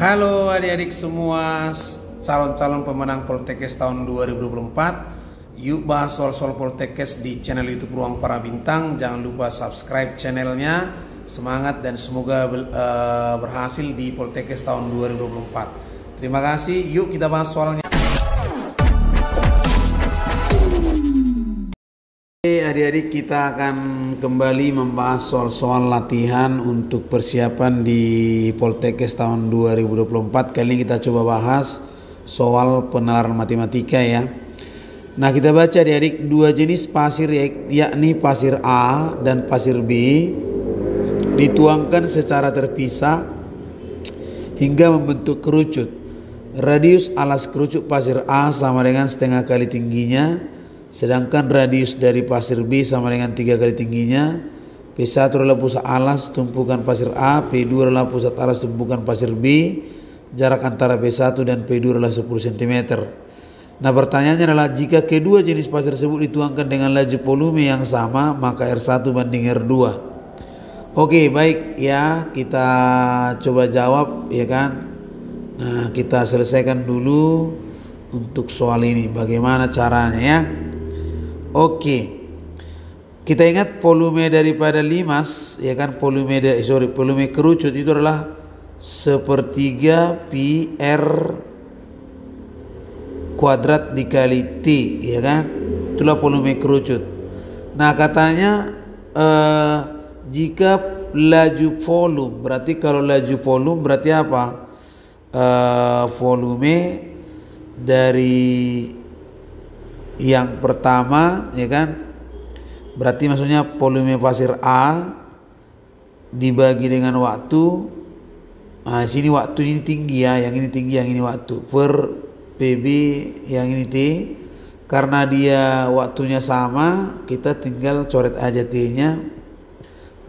Halo adik-adik semua calon-calon pemenang Poltekkes tahun 2024 Yuk bahas soal-soal Poltekkes di channel youtube Ruang Para Bintang. Jangan lupa subscribe channelnya. Semangat dan semoga uh, berhasil di Poltekkes tahun 2024 Terima kasih, yuk kita bahas soalnya adik-adik kita akan kembali membahas soal-soal latihan untuk persiapan di Poltekkes tahun 2024 Kali ini kita coba bahas soal penalaran matematika ya. Nah kita baca adik-adik dua jenis pasir yakni pasir A dan pasir B Dituangkan secara terpisah hingga membentuk kerucut. Radius alas kerucut pasir A sama dengan setengah kali tingginya Sedangkan radius dari pasir B sama dengan tiga kali tingginya. P1 adalah pusat alas tumpukan pasir A, P2 adalah pusat alas tumpukan pasir B. Jarak antara P1 dan P2 adalah 10 cm. Nah pertanyaannya adalah jika kedua jenis pasir tersebut dituangkan dengan laju volume yang sama maka R1 banding R2. Oke baik ya kita coba jawab ya kan. Nah kita selesaikan dulu untuk soal ini bagaimana caranya ya. Oke. Kita ingat volume daripada limas ya kan volume dari sorry volume kerucut itu adalah sepertiga pi r kuadrat dikali t ya kan itulah volume kerucut. Nah katanya eh, jika laju volume berarti kalau laju volume berarti apa? Eh, volume dari yang pertama ya kan? Berarti maksudnya volume pasir A dibagi dengan waktu. Nah sini waktu ini tinggi ya yang ini tinggi yang ini waktu. Per PB yang ini T. Karena dia waktunya sama kita tinggal coret aja T nya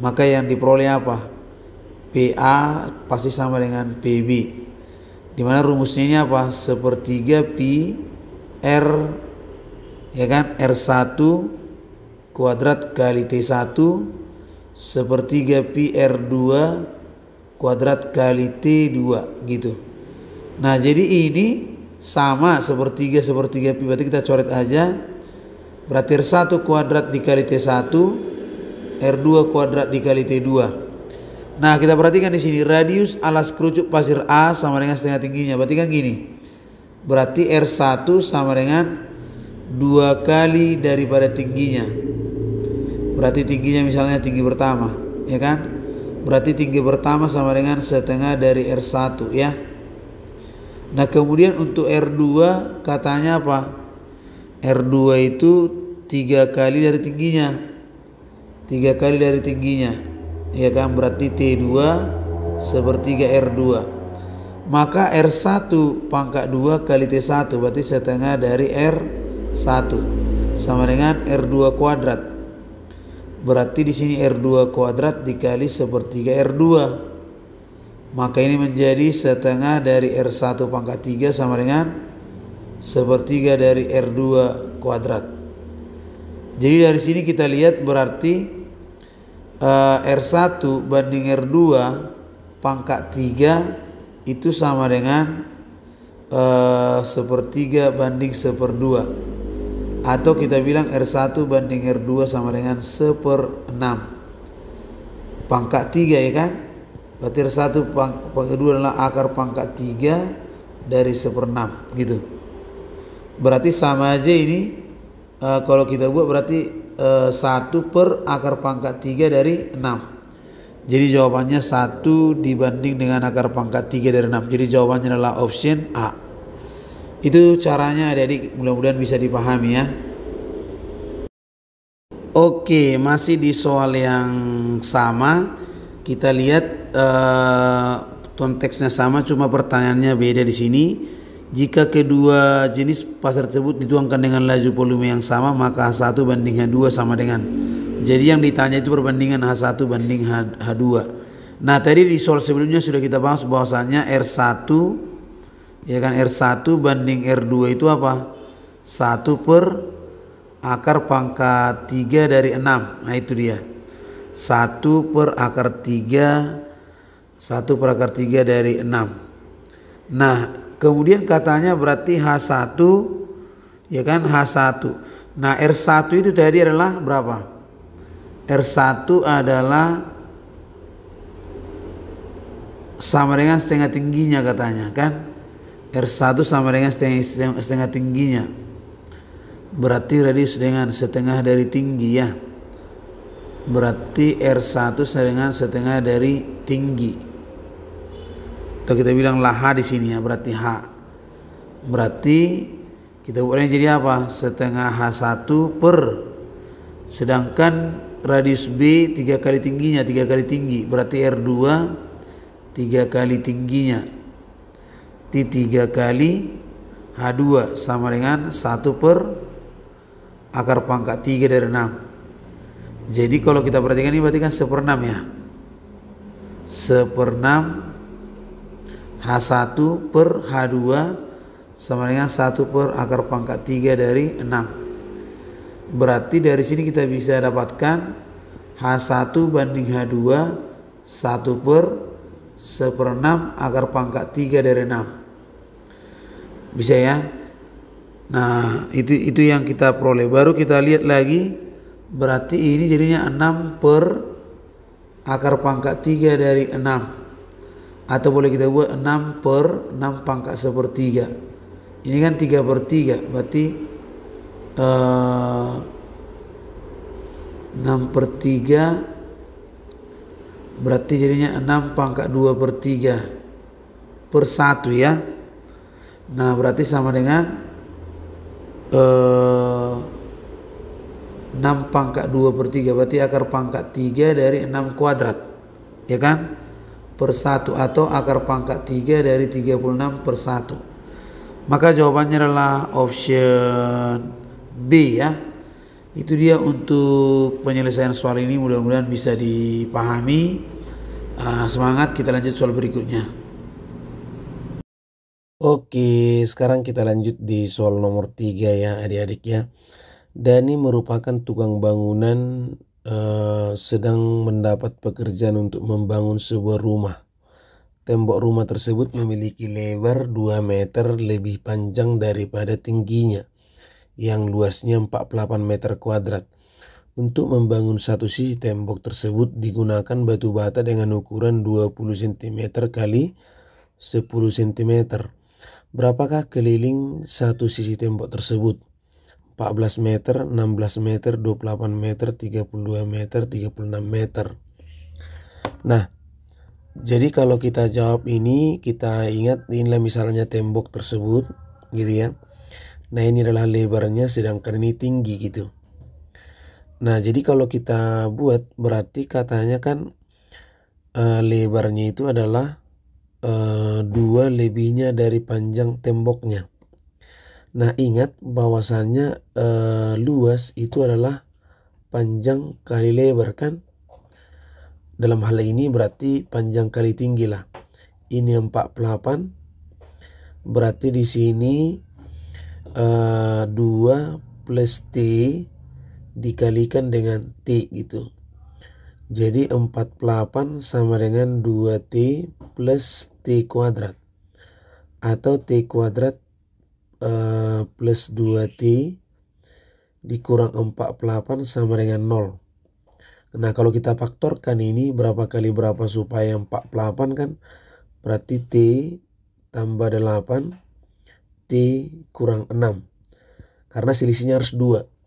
maka yang diperoleh apa? PA pasti sama dengan PB di mana rumusnya ini apa? Sepertiga pi R ya kan? R1 kuadrat kali T1 sepertiga pi R2 kuadrat kali T2 gitu. Nah jadi ini sama sepertiga sepertiga pi. Berarti kita coret aja. Berarti R1 kuadrat dikali T1 R2 kuadrat dikali T2 nah kita perhatikan di sini radius alas kerucut pasir A sama dengan setengah tingginya. Berarti kan gini berarti R1 sama dengan dua kali daripada tingginya. Berarti tingginya misalnya tinggi pertama ya kan? Berarti tinggi pertama sama dengan setengah dari R1 ya. Nah kemudian untuk R2 katanya apa? R2 itu tiga kali dari tingginya. Tiga kali dari tingginya ya kan? Berarti T2 sepertiga R2 maka R1 pangkat 2 kali T1 berarti setengah dari R 1 sama dengan R2 kuadrat. Berarti di sini R2 kuadrat dikali sepertiga R2. Maka ini menjadi setengah dari R1 pangkat 3 sama dengan sepertiga dari R2 kuadrat. Jadi dari sini kita lihat berarti uh, eh, R1 banding R2 pangkat 3 itu sama dengan uh, sepertiga banding seperdua atau kita bilang R1 banding R2 sama dengan 1 per 6 pangkat 3 ya kan? Berarti R1 pang, pangkat 2 adalah akar pangkat 3 dari 1 per 6 gitu. Berarti sama aja ini uh, kalau kita buat berarti uh, eh, 1 per akar pangkat 3 dari 6 jadi jawabannya 1 dibanding dengan akar pangkat 3 dari 6 jadi jawabannya adalah option A itu caranya adik-adik mudah-mudahan bisa dipahami ya. Oke, masih di soal yang sama. Kita lihat uh, konteksnya sama cuma pertanyaannya beda di sini. Jika kedua jenis pasar tersebut dituangkan dengan laju volume yang sama, maka H1 banding H2 sama dengan. Jadi yang ditanya itu perbandingan H1 banding H2. Nah, tadi di soal sebelumnya sudah kita bahas bahwasanya R1 ya kan R1 banding R2 itu apa? 1 per akar pangkat 3 dari 6 nah itu dia. 1 per akar 3 1 per akar 3 dari 6 nah kemudian katanya berarti H1 ya kan H1 nah R1 itu tadi adalah berapa? R1 adalah sama dengan setengah tingginya katanya kan R1 sama dengan setengah, setengah tingginya. Berarti radius dengan setengah dari tinggi ya. Berarti R1 dengan setengah dari tinggi. Atau kita bilang lah H di sini ya berarti H. Berarti kita boleh jadi apa? Setengah H1 per. Sedangkan radius B tiga kali tingginya tiga kali tinggi. Berarti R2 tiga kali tingginya T tiga kali H2 sama dengan 1 per akar pangkat 3 dari 6 jadi kalau kita perhatikan ini berarti kan seperenam ya? Seperenam H1 per H2 sama dengan 1 per akar pangkat 3 dari 6 berarti dari sini kita bisa dapatkan H1 banding H2 1 per seperenam akar pangkat 3 dari 6 bisa ya Nah, itu itu yang kita peroleh. Baru kita lihat lagi berarti ini jadinya 6 per akar pangkat 3 dari 6. Atau boleh kita buat 6 per 6 pangkat sepertiga. Ini kan 3 per 3, berarti uh, eh, 6 per 3 berarti jadinya 6 pangkat 2 per 3 per 1 ya. Nah, berarti sama dengan eh, 6 pangkat 2 per 3 berarti akar pangkat 3 dari 6 kuadrat ya kan? Per 1 atau akar pangkat 3 dari 36 per 1 maka jawabannya adalah option B ya. Itu dia untuk penyelesaian soal ini mudah-mudahan bisa dipahami. Uh, semangat kita lanjut soal berikutnya Oke, sekarang kita lanjut di soal nomor tiga ya adik-adik ya. Dani merupakan tukang bangunan uh, sedang mendapat pekerjaan untuk membangun sebuah rumah. Tembok rumah tersebut memiliki lebar 2 meter lebih panjang daripada tingginya yang luasnya 48 meter kuadrat. Untuk membangun satu sisi tembok tersebut digunakan batu bata dengan ukuran 20 cm kali 10 cm Berapakah keliling satu sisi tembok tersebut? 14 meter, 16 meter, 28 meter, 32 meter, 36 meter. Nah, jadi kalau kita jawab ini, kita ingat inilah misalnya tembok tersebut, gitu ya. Nah, ini adalah lebarnya sedangkan ini tinggi gitu. Nah, jadi kalau kita buat berarti katanya kan uh, lebarnya itu adalah uh, dua lebihnya dari panjang temboknya. Nah ingat bahwasannya uh, luas itu adalah panjang kali lebar kan? Dalam hal ini berarti panjang kali tinggi lah. Ini 48 berarti di sini uh, eh, 2 plus T dikalikan dengan T gitu. Jadi 48 sama dengan 2T plus T kuadrat. Atau T kuadrat uh, plus 2T dikurang 48 sama dengan 0. Nah kalau kita faktorkan ini berapa kali berapa supaya 48 kan berarti T tambah 8 T kurang 6. Karena selisihnya harus 2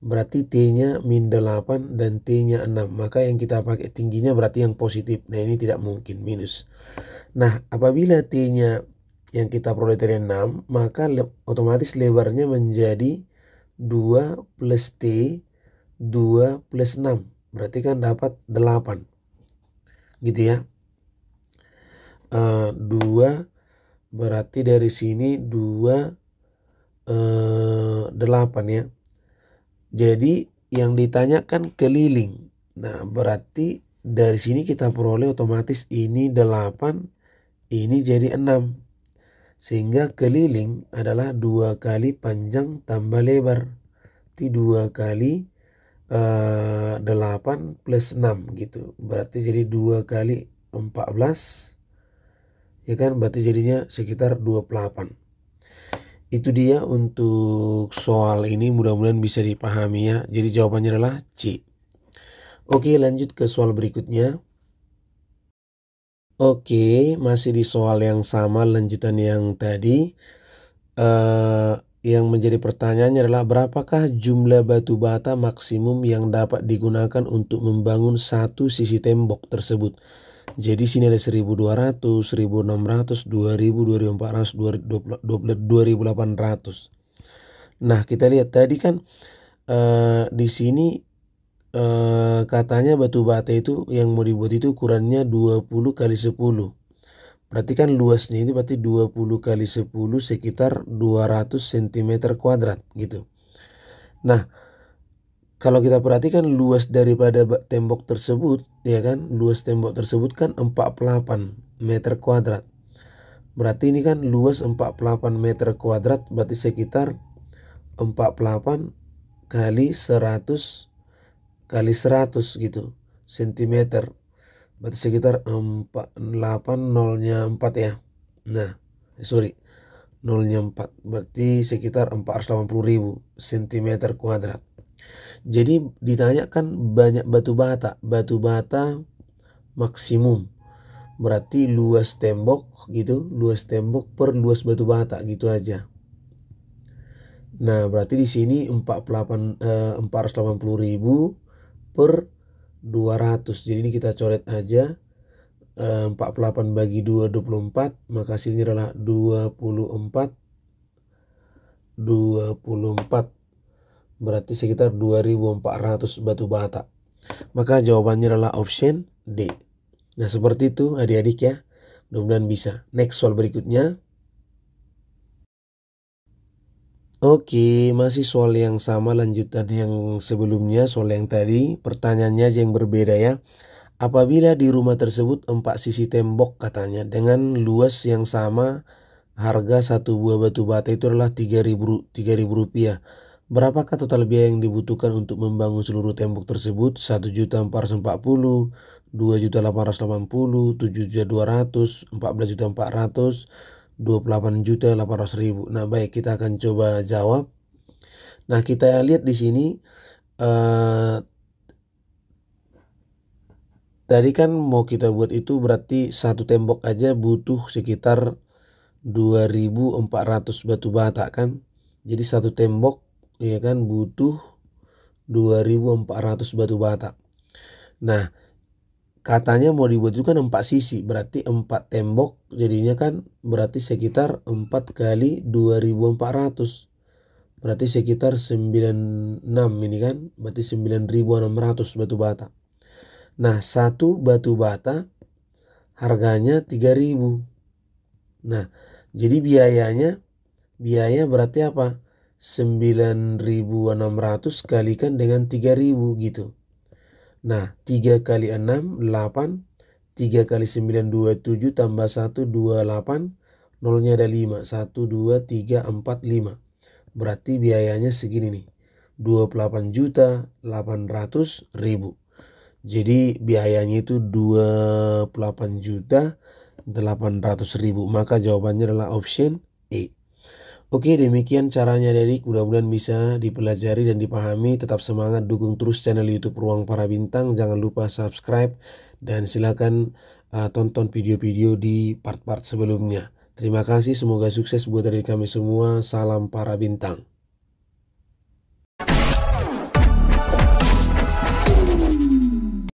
berarti T-nya min 8 dan T-nya 6. Maka yang kita pakai tingginya berarti yang positif. Nah ini tidak mungkin minus. Nah apabila T-nya yang kita peroleh dari 6 maka le otomatis lebarnya menjadi 2 plus T 2 plus 6. Berarti kan dapat 8. Gitu ya. Uh, 2 berarti dari sini 2 uh, 8 ya jadi yang ditanyakan keliling. Nah berarti dari sini kita peroleh otomatis ini 8, ini jadi 6. Sehingga keliling adalah dua kali panjang tambah lebar. Itu dua kali uh, eh, 8 plus 6 gitu. Berarti jadi dua kali 14 ya kan berarti jadinya sekitar 28 itu dia untuk soal ini mudah-mudahan bisa dipahami ya. Jadi jawabannya adalah C. Oke lanjut ke soal berikutnya. Oke masih di soal yang sama lanjutan yang tadi. Uh, yang menjadi pertanyaannya adalah berapakah jumlah batu bata maksimum yang dapat digunakan untuk membangun satu sisi tembok tersebut. Jadi sini ada 1200, 1600, 2000, 2400, 2800. Nah, kita lihat tadi kan uh, di sini uh, katanya batu bata itu yang mau dibuat itu ukurannya 20 kali 10. Berarti kan luasnya ini berarti 20 kali 10 sekitar 200 cm kuadrat gitu. Nah, kalau kita perhatikan luas daripada tembok tersebut, ya kan, luas tembok tersebut kan 48 meter kuadrat. Berarti ini kan luas 48 meter kuadrat berarti sekitar 48 kali 100 kali 100 gitu sentimeter. Berarti sekitar 4, 8 nolnya 4 ya. Nah eh, sorry nolnya 4 berarti sekitar 480 ribu cm kuadrat jadi ditanyakan banyak batu bata batu bata maksimum. Berarti luas tembok gitu luas tembok per luas batu bata gitu aja. Nah berarti di sini 48 eh, 480 ribu per 200 jadi ini kita coret aja 48 eh, bagi 2 24 maka hasilnya adalah 24 24 berarti sekitar 2400 batu bata. Maka jawabannya adalah option D. Nah seperti itu adik-adik ya. Mudah-mudahan bisa. Next soal berikutnya. Oke, masih soal yang sama lanjutan yang sebelumnya, soal yang tadi, pertanyaannya aja yang berbeda ya. Apabila di rumah tersebut empat sisi tembok katanya dengan luas yang sama, harga satu buah batu bata itu adalah 3000 ribu rupiah. Berapakah total biaya yang dibutuhkan untuk membangun seluruh tembok tersebut? 1 juta 440, 2 juta 880, 7 juta 200, 14 juta 400, 28 juta 800 ribu. Nah baik kita akan coba jawab. Nah kita lihat di sini uh, tadi kan mau kita buat itu berarti satu tembok aja butuh sekitar 2400 batu bata kan. Jadi satu tembok ya kan? Butuh 2400 batu bata. Nah katanya mau dibuat itu kan empat sisi. Berarti empat tembok jadinya kan berarti sekitar empat kali 2400 berarti sekitar 96 ini kan? Berarti 9600 batu bata. Nah satu batu bata harganya 3000 nah jadi biayanya biaya berarti apa 9600 kalikan dengan 3000 gitu Nah, 3 kali 6, 8. 3 kali 9, 27. Tambah 1, 28. Nolnya ada 5. 1, 2, 3, 4, 5. Berarti biayanya segini nih. 28 juta 800 ribu. Jadi biayanya itu 28 juta 800 ribu. Maka jawabannya adalah option E. Oke demikian caranya adik mudah-mudahan bisa dipelajari dan dipahami. Tetap semangat dukung terus channel youtube Ruang Para Bintang. Jangan lupa subscribe dan silakan uh, tonton video-video di part-part sebelumnya. Terima kasih semoga sukses buat dari kami semua. Salam para bintang